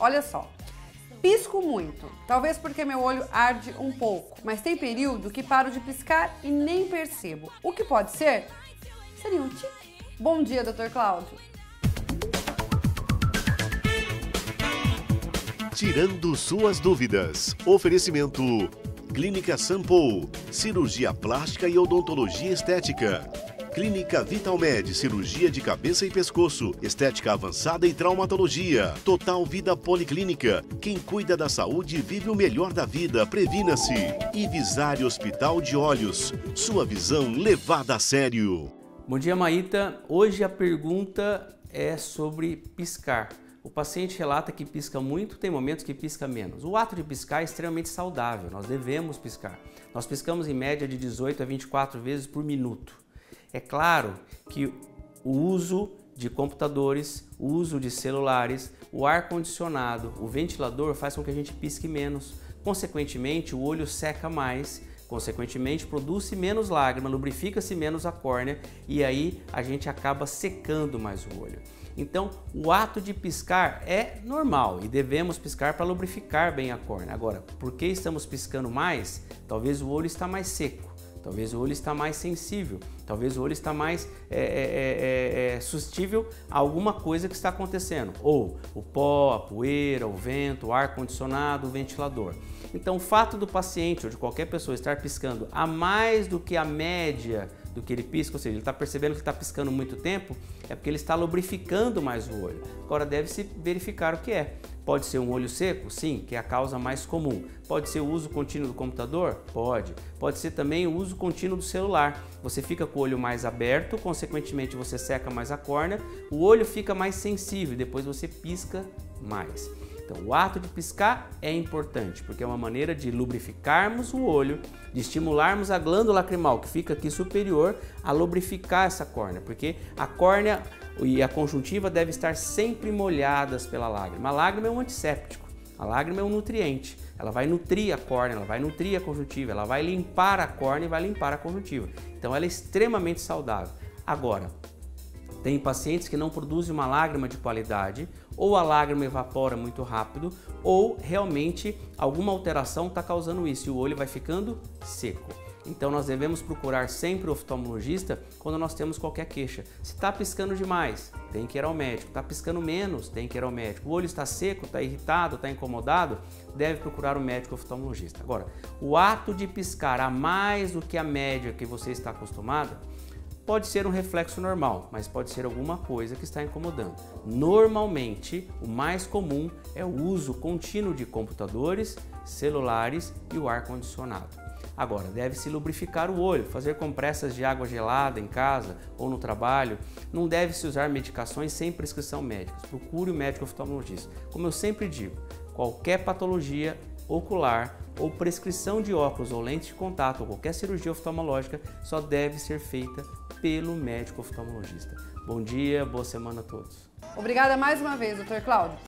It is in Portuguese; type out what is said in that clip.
Olha só. Pisco muito, talvez porque meu olho arde um pouco, mas tem período que paro de piscar e nem percebo. O que pode ser? Seria um tique. Bom dia, Dr. Cláudio. Tirando suas dúvidas. Oferecimento Clínica Sample, cirurgia plástica e odontologia estética. Clínica Vitalmed, cirurgia de cabeça e pescoço, estética avançada e traumatologia. Total Vida Policlínica, quem cuida da saúde vive o melhor da vida, previna-se. E Hospital de Olhos, sua visão levada a sério. Bom dia, Maíta. Hoje a pergunta é sobre piscar. O paciente relata que pisca muito, tem momentos que pisca menos. O ato de piscar é extremamente saudável, nós devemos piscar. Nós piscamos em média de 18 a 24 vezes por minuto. É claro que o uso de computadores, o uso de celulares, o ar-condicionado, o ventilador faz com que a gente pisque menos. Consequentemente, o olho seca mais Consequentemente, produz-se menos lágrima, lubrifica-se menos a córnea e aí a gente acaba secando mais o olho. Então, o ato de piscar é normal e devemos piscar para lubrificar bem a córnea. Agora, por que estamos piscando mais? Talvez o olho está mais seco. Talvez o olho está mais sensível, talvez o olho está mais é, é, é, é, é suscetível a alguma coisa que está acontecendo, ou o pó, a poeira, o vento, o ar condicionado, o ventilador. Então, o fato do paciente ou de qualquer pessoa estar piscando a mais do que a média do que ele pisca, ou seja, ele está percebendo que está piscando muito tempo, é porque ele está lubrificando mais o olho. Agora deve-se verificar o que é. Pode ser um olho seco? Sim, que é a causa mais comum. Pode ser o uso contínuo do computador? Pode. Pode ser também o uso contínuo do celular. Você fica com o olho mais aberto, consequentemente você seca mais a córnea, o olho fica mais sensível, depois você pisca mais. Então, o ato de piscar é importante, porque é uma maneira de lubrificarmos o olho, de estimularmos a glândula lacrimal, que fica aqui superior, a lubrificar essa córnea, porque a córnea e a conjuntiva devem estar sempre molhadas pela lágrima. A lágrima é um antisséptico, a lágrima é um nutriente. Ela vai nutrir a córnea, ela vai nutrir a conjuntiva, ela vai limpar a córnea e vai limpar a conjuntiva. Então, ela é extremamente saudável. Agora, tem pacientes que não produzem uma lágrima de qualidade, ou a lágrima evapora muito rápido, ou realmente alguma alteração está causando isso e o olho vai ficando seco. Então nós devemos procurar sempre o oftalmologista quando nós temos qualquer queixa. Se está piscando demais, tem que ir ao médico. Está piscando menos, tem que ir ao médico. O olho está seco, está irritado, está incomodado, deve procurar o médico oftalmologista. Agora, o ato de piscar a mais do que a média que você está acostumado, Pode ser um reflexo normal, mas pode ser alguma coisa que está incomodando. Normalmente, o mais comum é o uso contínuo de computadores, celulares e o ar condicionado. Agora, deve-se lubrificar o olho, fazer compressas de água gelada em casa ou no trabalho. Não deve-se usar medicações sem prescrição médica. Procure o médico oftalmologista. Como eu sempre digo, qualquer patologia ocular ou prescrição de óculos ou lentes de contato ou qualquer cirurgia oftalmológica só deve ser feita pelo médico oftalmologista. Bom dia, boa semana a todos. Obrigada mais uma vez, doutor Cláudio.